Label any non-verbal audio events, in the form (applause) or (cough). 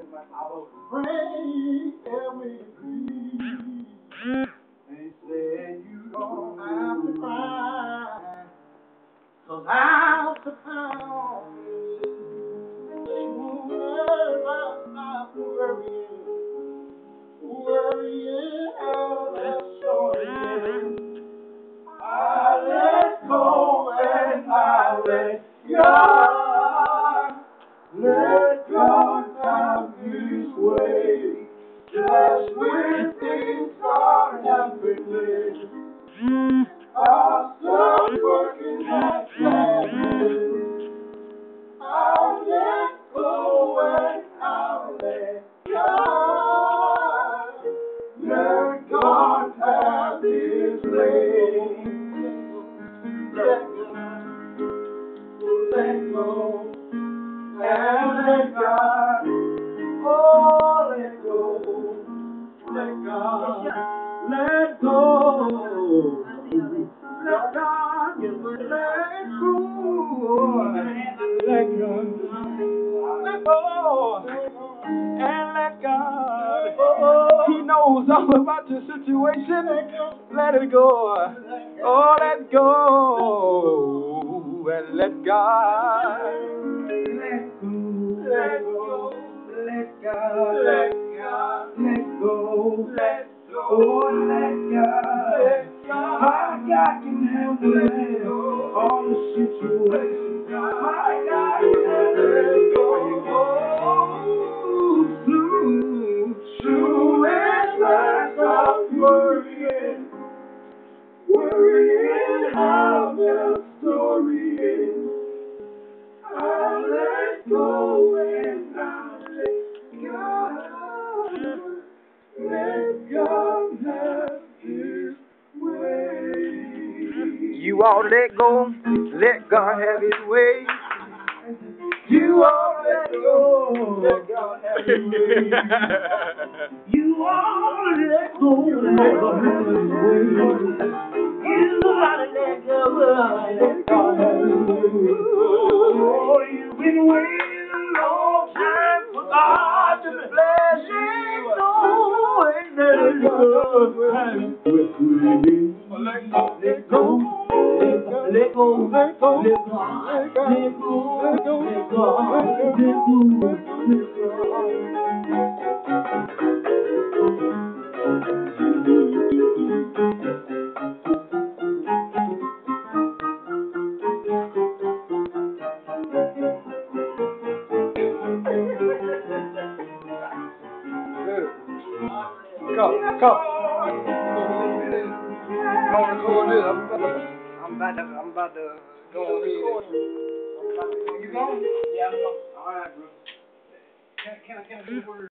I will pray every day. Let go, and let God. Oh, let go, let go, let go, and let God. He knows all about your situation. Let it go. Oh, let go, and let God. Let go, let go, let God, let God, let go, let go, oh, let God, let God. My God can handle all the situations. My God can handle it. You all let go, let God have His way. You all let go, let God have His way. (laughs) You all let go, let God have His way. You gotta let go, let God have His way. Oh, you've been waiting a long time for God to bless you. Oh, and let go. Let go, let go, les hauts, les bras, les beaux, les grands, les beaux, les Come, come. Come, come, come. I'm record this. I'm about to, I'm about to, I'm about go on here. You going? Yeah, I'm going. All right, bro. Can, can, can I get a hmm. word?